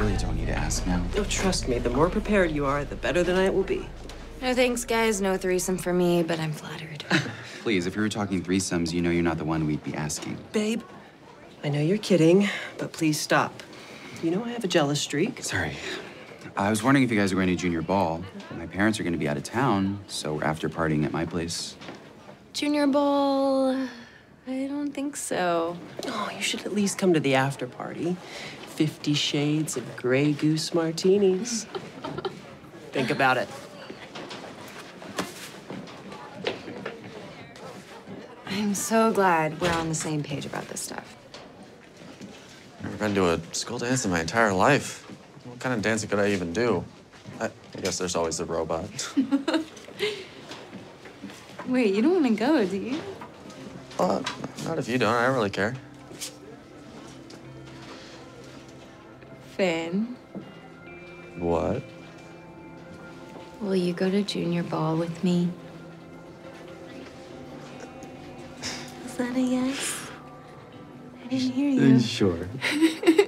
really don't need to ask now. Oh, trust me, the more prepared you are, the better the night will be. No thanks, guys. No threesome for me, but I'm flattered. Please, if we were talking threesomes, you know you're not the one we'd be asking. Babe, I know you're kidding, but please stop. You know I have a jealous streak. Sorry. I was wondering if you guys are going to junior ball. My parents are going to be out of town, so we're after partying at my place. Junior ball? I don't think so. Oh, you should at least come to the after party. Fifty Shades of Grey Goose martinis. Think about it. I'm so glad we're on the same page about this stuff. I've Never been to a school dance in my entire life. What kind of dancing could I even do? I, I guess there's always the robot. Wait, you don't want to go, do you? but not if you don't. I don't really care. What? will you go to junior ball with me? Is that a yes? I didn't hear you. Sure.